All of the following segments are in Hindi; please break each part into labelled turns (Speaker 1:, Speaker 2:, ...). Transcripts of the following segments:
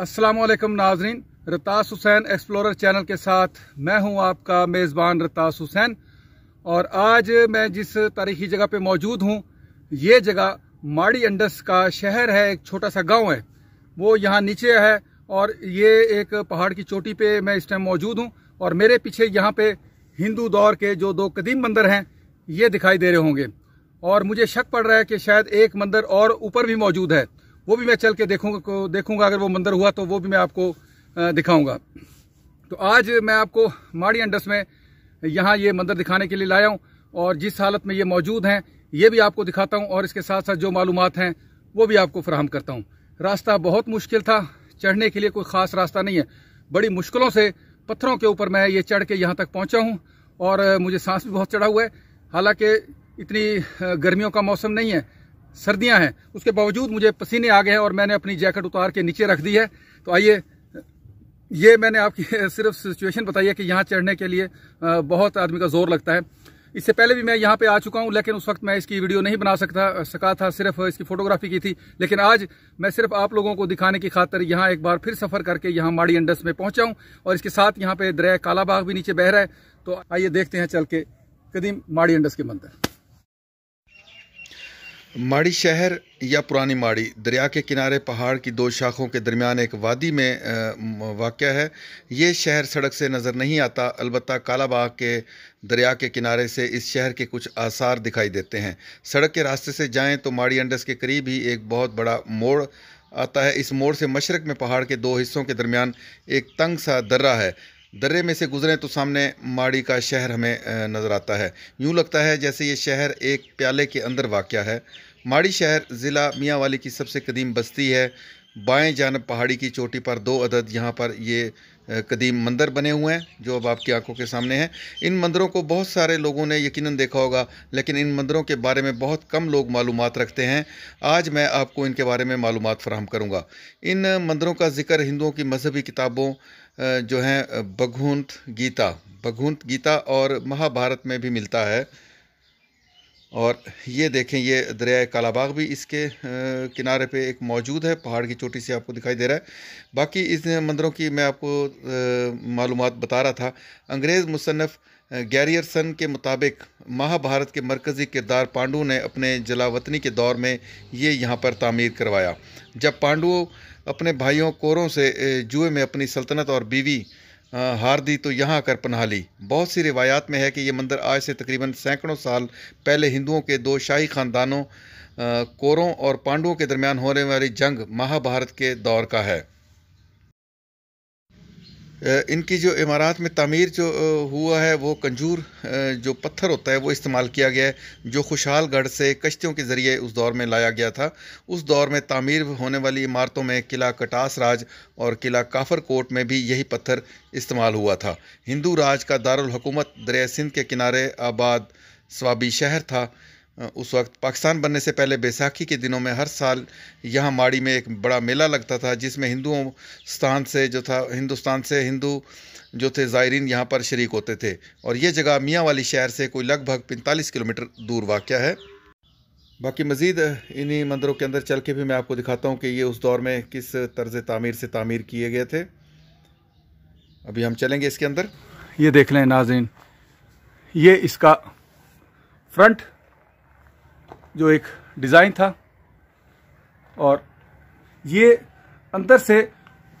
Speaker 1: अस्सलाम वालेकुम नाजरीन, रतास हुसैन एक्सप्लोरर चैनल के साथ मैं हूँ आपका मेज़बान रतास हुसैन। और आज मैं जिस तारीखी जगह पे मौजूद हूँ, ये जगह माड़ी अंडस का शहर है, एक छोटा सा गाँव है। वो यहाँ नीचे है और ये एक पहाड़ की चोटी पे मैं इस टाइम मौजूद हूँ। और मेरे पीछे यहाँ पे हिंदू दौर के जो दो कदीम मंदिर हैं, ये दिखाई दे रहे होंगे। और मुझे शक पड़ रहा है कि शायद एक मंदिर और ऊपर भी मौजूद है। वो भी मैं चल के देखूँगा देखूँगा, अगर वो मंदिर हुआ तो वो भी मैं आपको दिखाऊँगा। तो आज मैं आपको माड़ी अंडस में यहाँ ये मंदिर दिखाने के लिए लाया हूँ और जिस हालत में ये मौजूद हैं, ये भी आपको दिखाता हूँ और इसके साथ साथ जो मालूम हैं, वो भी आपको फ्राहम करता हूँ। रास्ता बहुत मुश्किल था, चढ़ने के लिए कोई ख़ास रास्ता नहीं है। बड़ी मुश्किलों से पत्थरों के ऊपर मैं ये चढ़ के यहाँ तक पहुँचा हूँ और मुझे सांस भी बहुत चढ़ा हुआ है। हालाँकि इतनी गर्मियों का मौसम नहीं है सर्दियाँ हैं, उसके बावजूद मुझे पसीने आ गए हैं और मैंने अपनी जैकेट उतार के नीचे रख दी है। तो आइए, ये मैंने आपकी सिर्फ़ सिचुएशन बताई है कि यहाँ चढ़ने के लिए बहुत आदमी का ज़ोर लगता है। इससे पहले भी मैं यहाँ पे आ चुका हूँ, लेकिन उस वक्त मैं इसकी वीडियो नहीं बना सकता, सका था, सिर्फ़ इसकी फोटोग्राफी की थी। लेकिन आज मैं सिर्फ़ आप लोगों को दिखाने की खातर यहाँ एक बार फिर सफ़र करके यहाँ माड़ी अंडस में पहुँचा हूँ, और इसके साथ यहाँ पे दरिया कालाबाग भी नीचे बह रहा है। तो आइए देखते हैं चल के कदीम माड़ी अंडस के मंदिर।
Speaker 2: माड़ी शहर या पुरानी माड़ी? दरिया के किनारे पहाड़ की दो शाखों के दरमियान एक वादी में वाक़ है, ये शहर सड़क से नज़र नहीं आता अलबत् कालाबाग के दरिया के किनारे से इस शहर के कुछ आसार दिखाई देते हैं। सड़क के रास्ते से जाएँ तो माड़ी अंडस के करीब ही एक बहुत बड़ा मोड़ आता है। इस मोड़ से मशरक़ में पहाड़ के दो हिस्सों के दरमियान एक तंग सा दर्रा है। दर्रे में से गुजरें तो सामने माड़ी का शहर हमें नज़र आता है। यूँ लगता है जैसे ये शहर एक प्याले के अंदर वाक़ है। माड़ी शहर ज़िला मियाँवाली की सबसे कदीम बस्ती है। बाएँ जानब पहाड़ी की चोटी पर दो अदद यहाँ पर ये कदीम मंदिर बने हुए हैं, जो अब आपकी आँखों के सामने हैं। इन मंदिरों को बहुत सारे लोगों ने यकीनन देखा होगा, लेकिन इन मंदिरों के बारे में बहुत कम लोग मालूम रखते हैं। आज मैं आपको इनके बारे में मालूम फ़राहम करूँगा। इन मंदिरों का ज़िक्र हिंदुओं की मजहबी किताबों जो हैं भगवंत गीता। भगवंत गीता और महाभारत में भी मिलता है। और ये देखें, ये दरिया कालाबाग भी इसके किनारे पे एक मौजूद है। पहाड़ की चोटी से आपको दिखाई दे रहा है। बाकी इस मंदिरों की मैं आपको मालूम बता रहा था। अंग्रेज़ मुसनफ़ गैरियरसन के मुताबिक महाभारत के मरकज़ी किरदार पांडु ने अपने जलावतनी के दौर में ये यहाँ पर तामीर करवाया। जब पांडुओं अपने भाइयों कोरों से जुए में अपनी सल्तनत और बीवी हार दी तो यहाँ आकर पनाह ली। बहुत सी रिवायात में है कि ये मंदिर आज से तकरीबन सैकड़ों साल पहले हिंदुओं के दो शाही ख़ानदानों कोरों और पांडुओं के दरमियान होने वाली जंग महाभारत के दौर का है। इनकी जो इमारत में तमीर जो हुआ है, वो कंजूर जो पत्थर होता है, वो इस्तेमाल किया गया है, जो खुशहालगढ़ से कश्तियों के ज़रिए उस दौर में लाया गया था। उस दौर में तामीर होने वाली इमारतों में किला कटास राज और किला काफर कोट में भी यही पत्थर इस्तेमाल हुआ था। हिंदू राज का दारकूमत दरिया सिंध के किनारे आबाद स्वाबी शहर था। उस वक्त पाकिस्तान बनने से पहले बैसाखी के दिनों में हर साल यहाँ माड़ी में एक बड़ा मेला लगता था, जिसमें हिंदुओं स्थान से जो था, हिंदुस्तान से हिंदू जो थे ज़ायरीन यहाँ पर शरीक होते थे। और ये जगह मियाँ वाली शहर से कोई लगभग पैंतालीस किलोमीटर दूर वाक़ है। बाकी मज़ीद, इन्हीं मंदिरों के अंदर चल के भी मैं आपको दिखाता हूँ कि ये उस दौर में किस तर्ज तमीर से तामीर किए गए थे। अभी हम चलेंगे इसके अंदर।
Speaker 1: ये देख लें नाजिन ये इसका फ्रंट जो एक डिज़ाइन था और ये अंदर से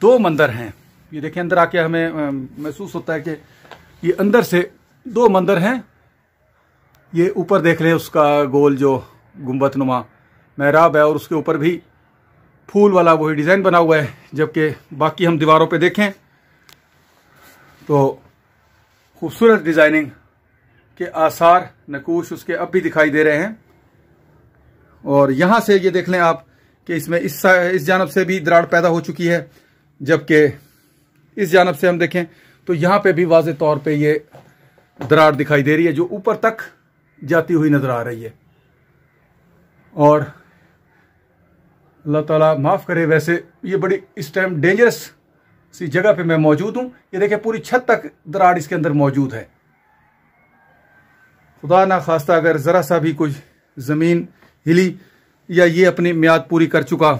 Speaker 1: दो मंदिर हैं। ये देखिए, अंदर आके हमें महसूस होता है कि ये अंदर से दो मंदिर हैं। ये ऊपर देख रहे हैं उसका गोल जो गुंबद नुमा महराब है और उसके ऊपर भी फूल वाला वही डिज़ाइन बना हुआ है, जबकि बाकी हम दीवारों पे देखें तो खूबसूरत डिज़ाइनिंग के आसार, नकूश उसके अब भी दिखाई दे रहे हैं। और यहाँ से ये देख लें आप कि इसमें इस इस जानब से भी दराड़ पैदा हो चुकी है, जबकि इस जानब से हम देखें तो यहाँ पे भी वाज तौर पे ये दरार दिखाई दे रही है, जो ऊपर तक जाती हुई नज़र आ रही है। और अल्लाह ताला माफ़ करे, वैसे ये बड़ी इस टाइम डेंजरस सी जगह पे मैं मौजूद हूँ। ये देखें, पूरी छत तक दराड़ इसके अंदर मौजूद है। खुदा ना खास्ता, अगर ज़रा सा भी कुछ ज़मीन हिली या ये अपनी म्याद पूरी कर चुका।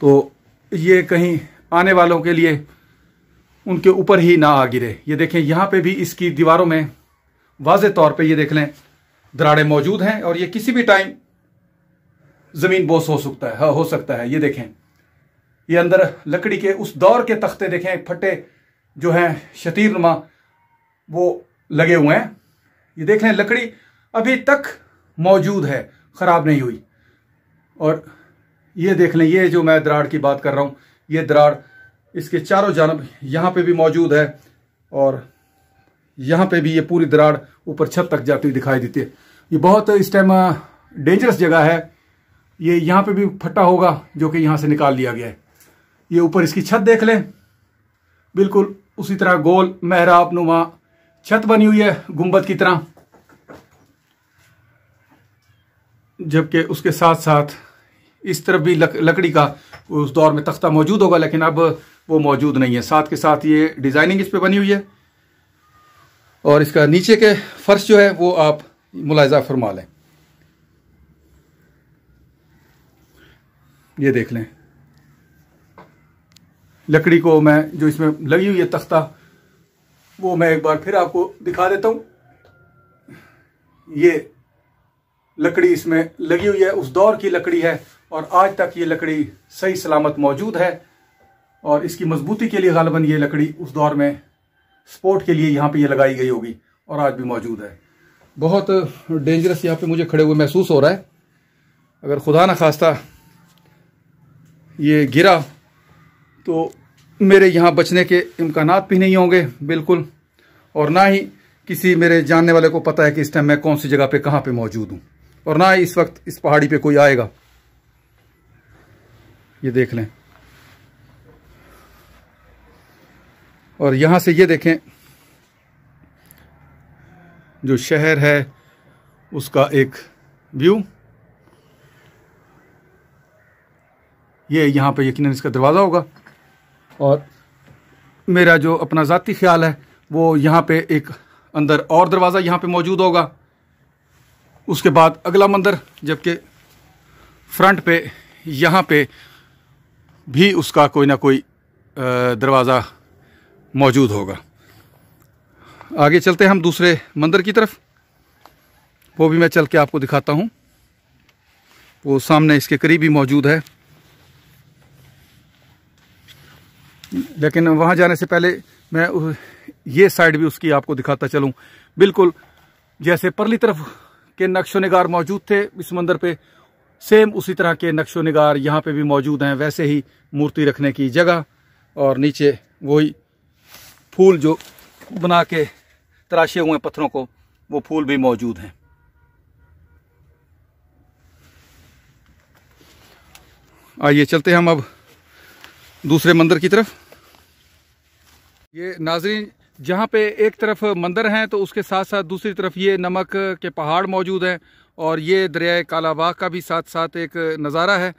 Speaker 1: तो ये कहीं आने वालों के लिए उनके ऊपर ही ना आ गिरे। ये देखें यहाँ पे भी इसकी दीवारों में वाज तौर पे ये देख लें दराड़े मौजूद हैं और ये किसी भी टाइम ज़मीन बोस हो सकता है हाँ, सकता है। ये देखें ये अंदर लकड़ी के उस दौर के तख्ते देखें फटे जो हैं शतीर वो लगे हुए हैं। ये देख लें लकड़ी अभी तक मौजूद है, ख़राब नहीं हुई। और ये देख लें, ये जो मैं दराड़ की बात कर रहा हूँ, ये दराड़ इसके चारों जानब यहाँ पे भी मौजूद है और यहाँ पे भी ये पूरी दराड़ ऊपर छत तक जाती हुई दिखाई देती है। ये बहुत इस टाइम डेंजरस जगह है। ये यहाँ पे भी फटा होगा, जो कि यहाँ से निकाल लिया गया है। ये ऊपर इसकी छत देख लें। बिल्कुल उसी तरह गोल, मेहराब नुमा छत बनी हुई है गुंबद की तरह। जबकि उसके साथ साथ इस तरफ़ भी लक, लकड़ी का उस दौर में तख्ता मौजूद होगा लेकिन अब वो मौजूद नहीं है। साथ के साथ ये डिज़ाइनिंग इस पर बनी हुई है। और इसका नीचे के फर्श जो है वो आप मुलायजा फरमा लें। ये देख लें। लकड़ी को मैं जो इसमें लगी हुई है तख्ता वो मैं एक बार फिर आपको दिखा देता हूँ। ये लकड़ी इसमें लगी हुई है, उस दौर की लकड़ी है और आज तक ये लकड़ी सही सलामत मौजूद है और इसकी मजबूती के लिए गालबन ये लकड़ी उस दौर में स्पोर्ट के लिए यहाँ पे ये लगाई गई होगी और आज भी मौजूद है। बहुत डेंजरस यहाँ पे मुझे खड़े हुए महसूस हो रहा है। अगर खुदा न खास्ता ये गिरा तो मेरे यहाँ बचने के इम्कान भी नहीं होंगे, बिल्कुल। और ना ही किसी मेरे जानने वाले को पता है कि इस टाइम मैं कौन सी जगह पे कहाँ पे मौजूद हूँ। और ना ही इस वक्त इस पहाड़ी पे कोई आएगा। ये देख लें। और यहाँ से ये देखें, जो शहर है, उसका एक व्यू। ये यहाँ पे यकीनन इसका दरवाज़ा होगा। और मेरा जो अपना ज़ाती ख्याल है, वो यहाँ पे एक अंदर और दरवाज़ा यहाँ पे मौजूद होगा। उसके बाद अगला मंदिर, जबकि फ्रंट पे, यहाँ पे भी उसका कोई ना कोई दरवाज़ा मौजूद होगा। आगे चलते हैं हम दूसरे मंदिर की तरफ़। वो भी मैं चल के आपको दिखाता हूँ। वो सामने इसके करीब ही मौजूद है। लेकिन वहाँ जाने से पहले मैं ये साइड भी उसकी आपको दिखाता चलूँ। बिल्कुल जैसे परली तरफ़ के नक्शो निगार मौजूद थे। इस मंदिर पे सेम उसी तरह के नक्शो नगार यहाँ पे भी मौजूद हैं। वैसे ही मूर्ति रखने की जगह और नीचे वही फूल जो बना के तराशे हुए पत्थरों को, वो फूल भी मौजूद हैं। आइए चलते हैं हम अब दूसरे मंदिर की तरफ़। ये नाजरीन जहाँ पे एक तरफ़ मंदिर हैं तो उसके साथ साथ दूसरी तरफ़ ये नमक के पहाड़ मौजूद हैं और ये दरिया कालाबाग का भी साथ साथ एक नज़ारा है,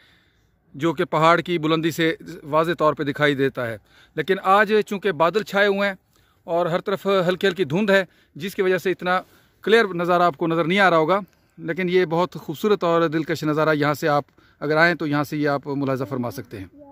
Speaker 1: जो कि पहाड़ की बुलंदी से वाज तौर पे दिखाई देता है। लेकिन आज चूँकि बादल छाए हुए हैं और हर तरफ़ हल्की हल्की धुंध है, जिसकी वजह से इतना क्लियर नज़ारा आपको नज़र नहीं आ रहा होगा, लेकिन ये बहुत खूबसूरत और दिलकश नज़ारा यहाँ से आप अगर आएँ तो यहाँ से ये आप मुलाजा फरमा सकते हैं।